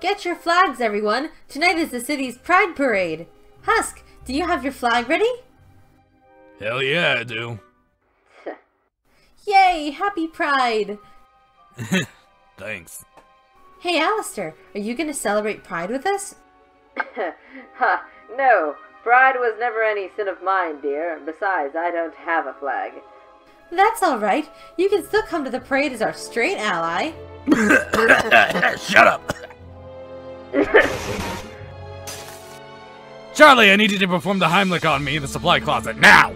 Get your flags, everyone! Tonight is the city's Pride Parade! Husk, do you have your flag ready? Hell yeah, I do. Yay! Happy Pride! Thanks. Hey, Alastor, are you gonna celebrate Pride with us? ha, no. Pride was never any sin of mine, dear. Besides, I don't have a flag. That's alright. You can still come to the parade as our straight ally. Shut up! Charlie, I need you to perform the Heimlich on me in the supply closet now!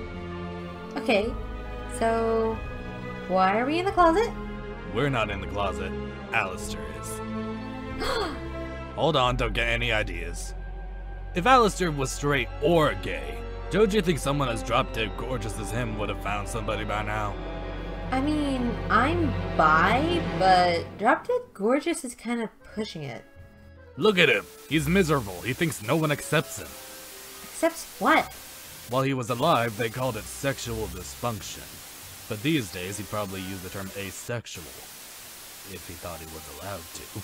Okay, so why are we in the closet? We're not in the closet. Alastor is. Hold on, don't get any ideas. If Alastor was straight or gay, don't you think someone as drop dead gorgeous as him would have found somebody by now? I mean, I'm bi, but Drop Dead Gorgeous is kind of pushing it. Look at him. He's miserable. He thinks no one accepts him. Accepts what? While he was alive, they called it sexual dysfunction. But these days, he'd probably use the term asexual. If he thought he was allowed to.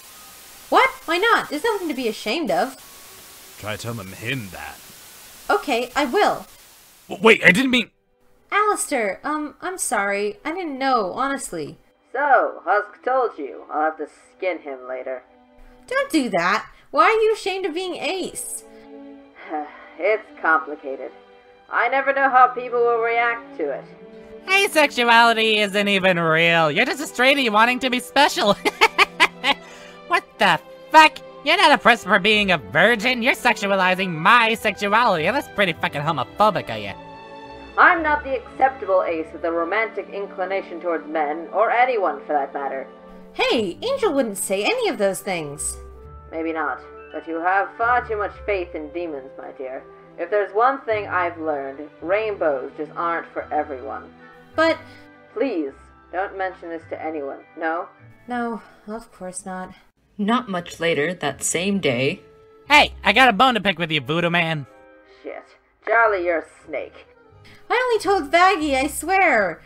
What? Why not? There's nothing to be ashamed of. Try telling him that. Okay, I will. W wait, I didn't mean... Alastor, um, I'm sorry. I didn't know, honestly. So, Husk told you. I'll have to skin him later. Don't do that. Why are you ashamed of being ace? it's complicated. I never know how people will react to it. Asexuality isn't even real. You're just a straightie wanting to be special. what the fuck? You're not a oppressed for being a virgin. You're sexualizing my sexuality, that's pretty fucking homophobic of you. I'm not the acceptable ace with a romantic inclination towards men, or anyone for that matter. Hey, Angel wouldn't say any of those things. Maybe not, but you have far too much faith in demons, my dear. If there's one thing I've learned, rainbows just aren't for everyone. But... Please, don't mention this to anyone, no? No, of course not. Not much later, that same day. Hey, I got a bone to pick with you, Voodoo Man. Shit. Charlie, you're a snake. I only told Vaggie, I swear.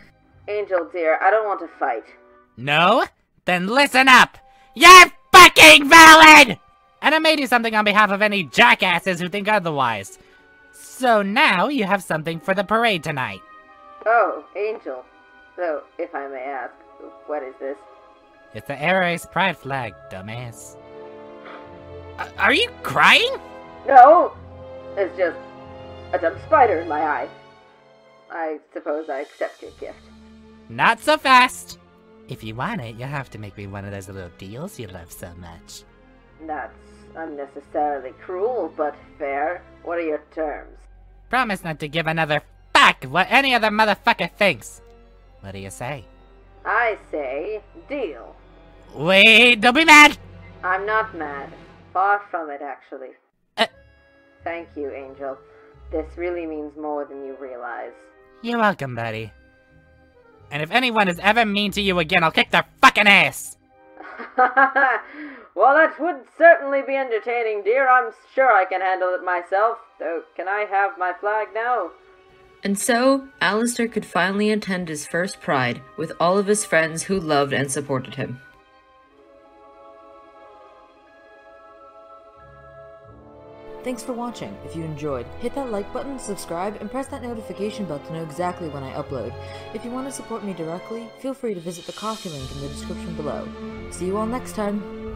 Angel, dear, I don't want to fight. No? Then listen up! You're fucking valid! And I may do something on behalf of any jackasses who think otherwise. So now you have something for the parade tonight. Oh, Angel. So, if I may ask, what is this? It's the Aro Ace Pride flag, dumbass. Uh, are you crying? No! It's just a dumb spider in my eye. I suppose I accept your gift. Not so fast! If you want it, you'll have to make me one of those little deals you love so much. That's unnecessarily cruel, but fair. What are your terms? Promise not to give another fuck what any other motherfucker thinks. What do you say? I say, deal. Wait, don't be mad! I'm not mad. Far from it, actually. Uh, Thank you, Angel. This really means more than you realize. You're welcome, buddy. And if anyone is ever mean to you again, I'll kick their fucking ass! well, that would certainly be entertaining, dear. I'm sure I can handle it myself. So, can I have my flag now? And so, Alastor could finally attend his first Pride with all of his friends who loved and supported him. Thanks for watching. If you enjoyed, hit that like button, subscribe, and press that notification bell to know exactly when I upload. If you want to support me directly, feel free to visit the Ko-fi link in the description below. See you all next time!